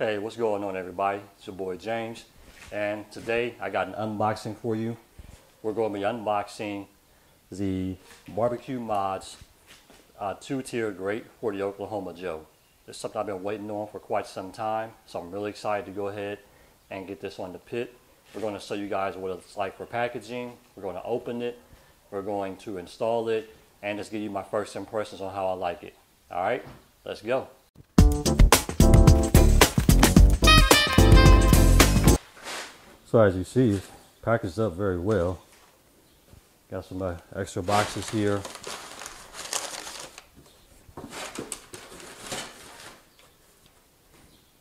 Hey, what's going on, everybody? It's your boy James, and today I got an unboxing for you. We're going to be unboxing the Barbecue Mods uh, two-tier grate for the Oklahoma Joe. It's something I've been waiting on for quite some time, so I'm really excited to go ahead and get this on the pit. We're going to show you guys what it's like for packaging. We're going to open it. We're going to install it and just give you my first impressions on how I like it. All right, let's go. So as you see, it's packaged up very well. Got some uh, extra boxes here.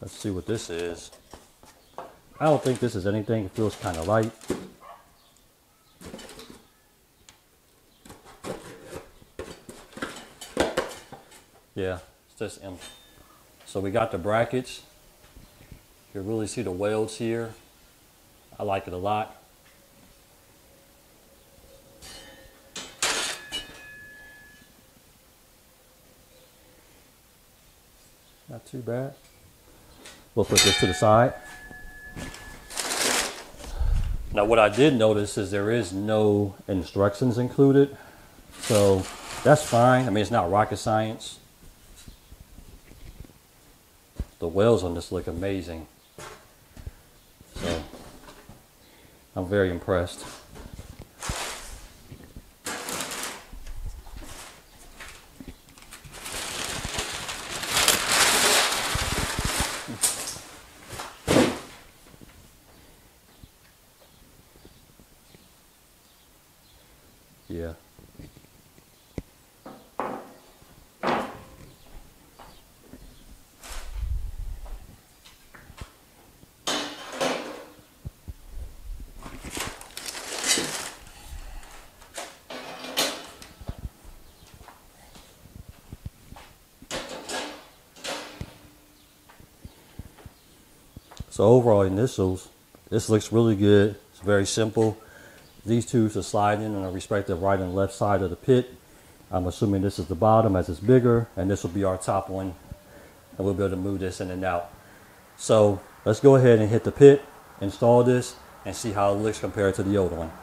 Let's see what this is. I don't think this is anything. It feels kind of light. Yeah, it's just empty. So we got the brackets. You really see the welds here. I like it a lot. Not too bad. We'll put this to the side. Now what I did notice is there is no instructions included. So that's fine. I mean, it's not rocket science. The welds on this look amazing. So I'm very impressed. Yeah. So overall initials, this looks really good. It's very simple. These tubes are sliding on the respective right and left side of the pit. I'm assuming this is the bottom as it's bigger, and this will be our top one. And we'll be able to move this in and out. So let's go ahead and hit the pit, install this, and see how it looks compared to the old one.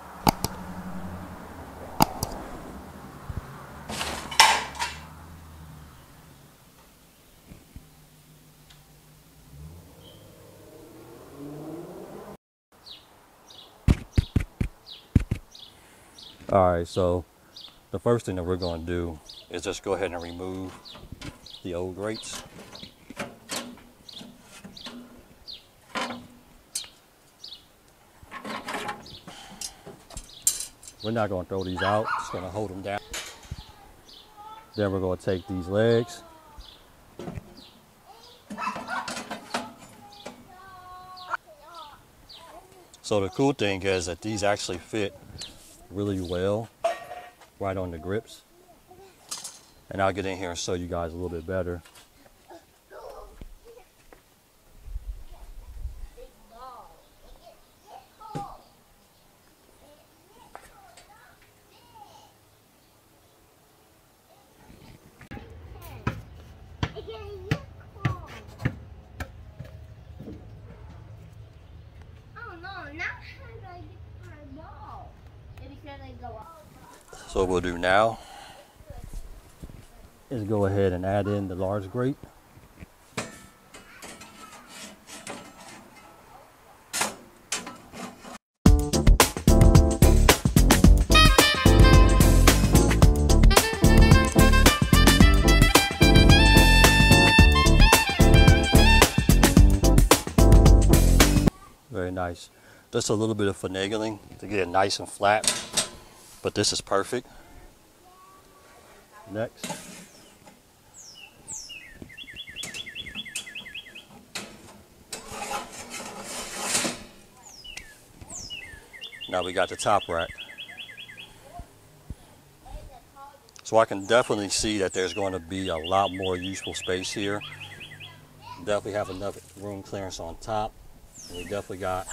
All right, so the first thing that we're going to do is just go ahead and remove the old grates. We're not going to throw these out, just going to hold them down. Then we're going to take these legs. So the cool thing is that these actually fit really well right on the grips. And I'll get in here and show you guys a little bit better. So what we'll do now is go ahead and add in the large grate. Very nice. Just a little bit of finagling to get it nice and flat but this is perfect. Next. Now we got the top rack. So I can definitely see that there's going to be a lot more useful space here. Definitely have enough room clearance on top. And we definitely got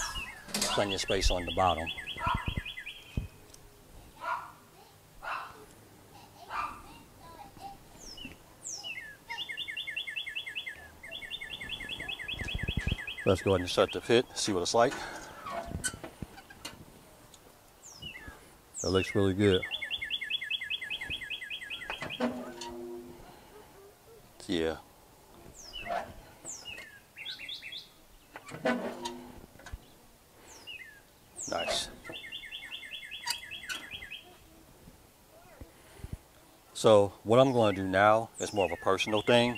plenty of space on the bottom. Let's go ahead and shut the pit, see what it's like. That looks really good. Yeah. Nice. So what I'm going to do now is more of a personal thing.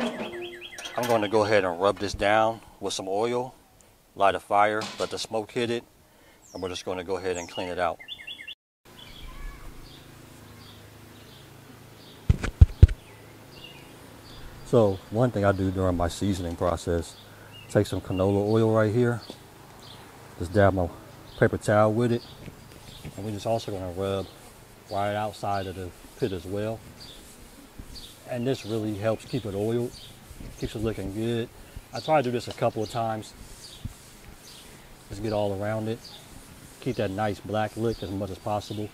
I'm going to go ahead and rub this down with some oil, light a fire, let the smoke hit it, and we're just going to go ahead and clean it out. So one thing I do during my seasoning process, take some canola oil right here, just dab my paper towel with it, and we're just also going to rub right outside of the pit as well. And this really helps keep it oiled, keeps it looking good. I try to do this a couple of times. Just get all around it. Keep that nice black look as much as possible.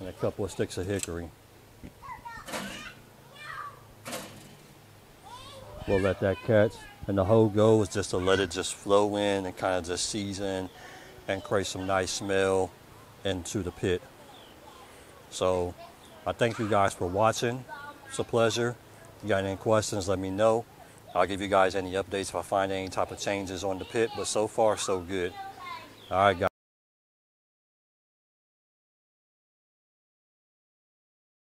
and a couple of sticks of hickory. We'll let that catch. And the whole goal is just to let it just flow in and kind of just season and create some nice smell into the pit. So I thank you guys for watching. It's a pleasure. If you got any questions, let me know. I'll give you guys any updates if I find any type of changes on the pit, but so far so good. All right, guys.